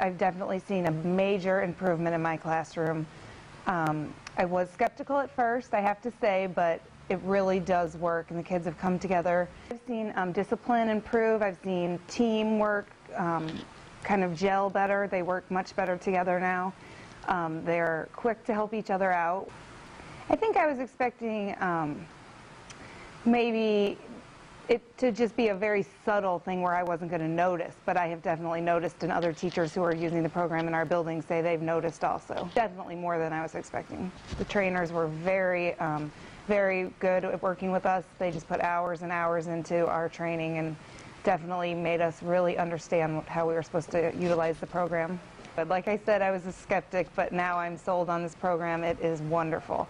I've definitely seen a major improvement in my classroom. Um, I was skeptical at first, I have to say, but it really does work, and the kids have come together. I've seen um, discipline improve. I've seen teamwork um, kind of gel better. They work much better together now. Um, they're quick to help each other out. I think I was expecting um, maybe it to just be a very subtle thing where I wasn't going to notice, but I have definitely noticed, and other teachers who are using the program in our building say they've noticed also. Definitely more than I was expecting. The trainers were very, um, very good at working with us. They just put hours and hours into our training and definitely made us really understand how we were supposed to utilize the program. But like I said, I was a skeptic, but now I'm sold on this program. It is wonderful.